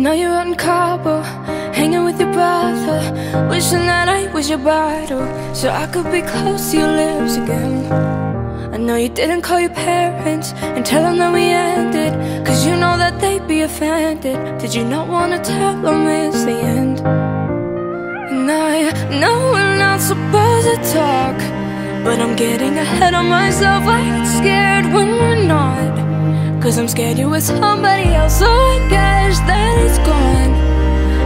Now you're out in Cabo, hanging with your brother Wishing that I was your bottle So I could be close to your lips again. I know you didn't call your parents And tell them that we ended Cause you know that they'd be offended. Did you not wanna tell them it's the end? And I know we're not supposed to talk But I'm getting ahead of myself I get scared when we're not Cause I'm scared you're with somebody else. So I guess that it's gone.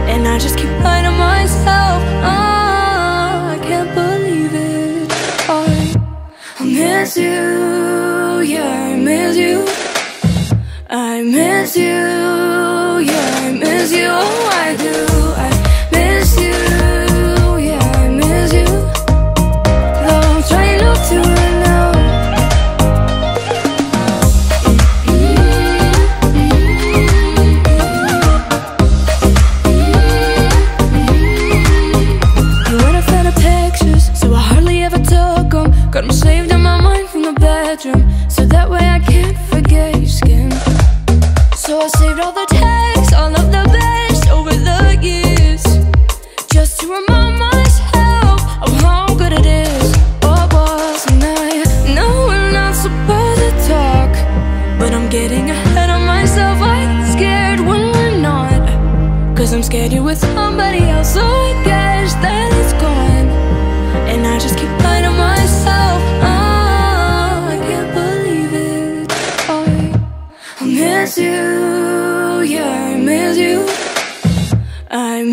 And I just keep lying to myself. Oh, I can't believe it. I, I miss you, yeah, I miss you. I miss you, the years with somebody else, so I guess that it's gone. And I just keep lying to myself. Oh, I can't believe it. Oh, I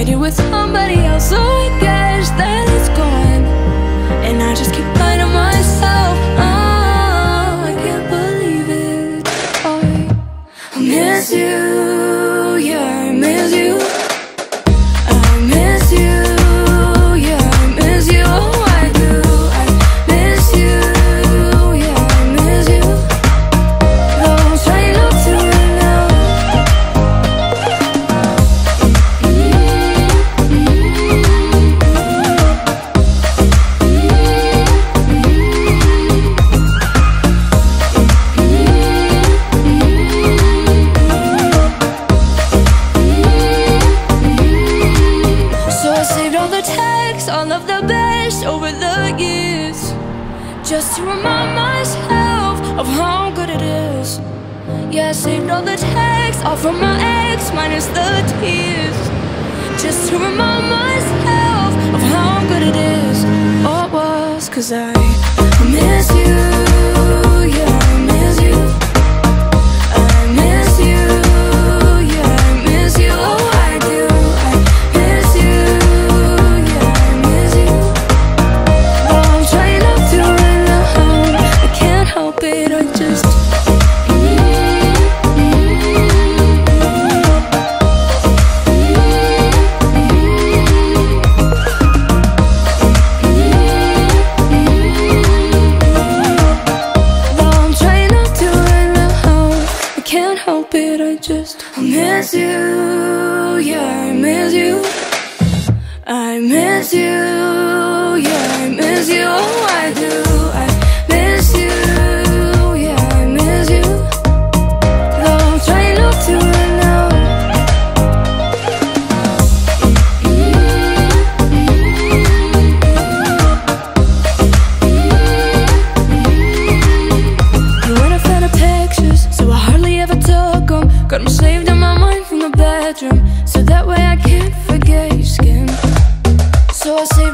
said you with somebody else. all the texts, all from my ex, minus the tears. Just to remind myself of how good it is, or was, cause I miss miss you, yeah, I miss you, oh, I do, I miss you, yeah, I miss you. Though I'm trying not to right now. Found pictures, so I hardly ever. Got them saved in my mind from the bedroom. So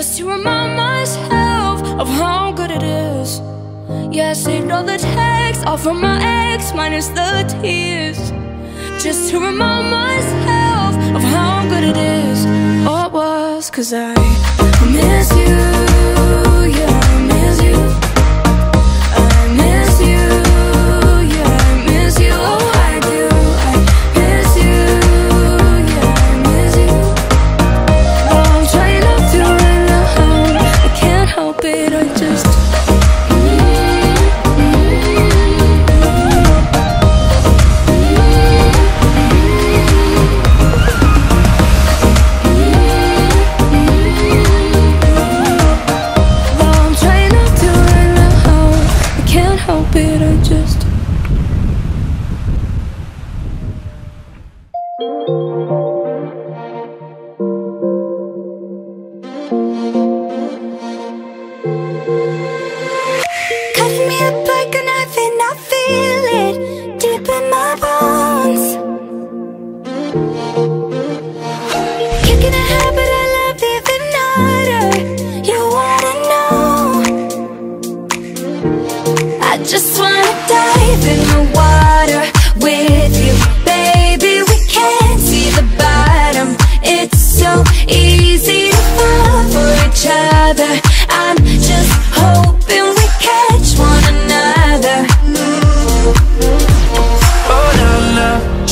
Just to remind myself of how good it is. Yeah, I saved all the texts, all from my ex, minus the tears. Just to remind myself of how good it is. It was, cause I miss you,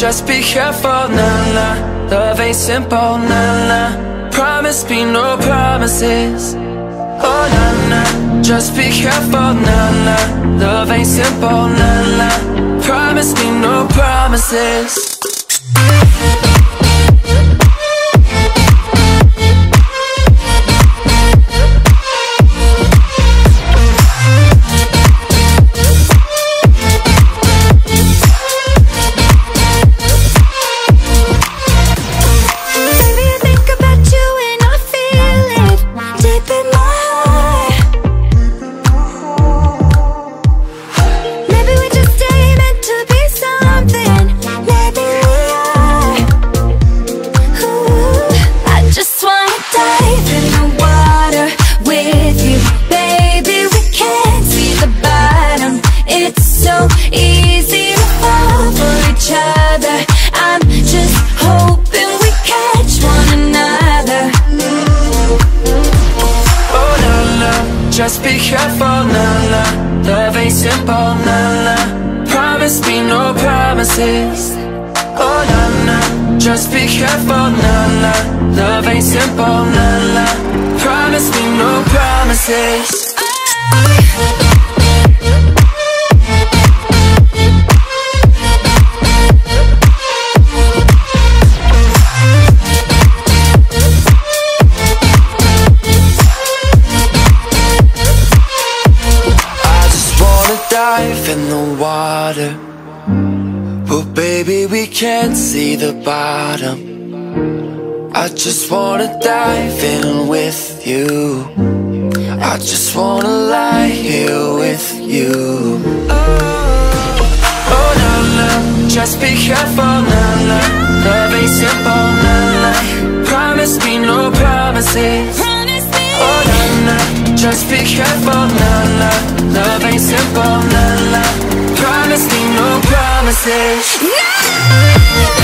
just be careful, na na. Love ain't simple, na na. Promise me no promises. Oh na na, just be careful, na na. Love ain't simple, na na. Promise me no promises. Just be careful, na na. Love ain't simple, na na. Promise me no promises. Oh na na, just be careful, na na. Love ain't simple, na na. Promise me no promises. I just wanna dive in with you. I just wanna lie here with you. Oh, oh no, no, just be careful, no, no. Love ain't simple, no, no. Promise me no promises. Oh na na, just be careful, na na. Love ain't simple, na na. Promise me no promises. No!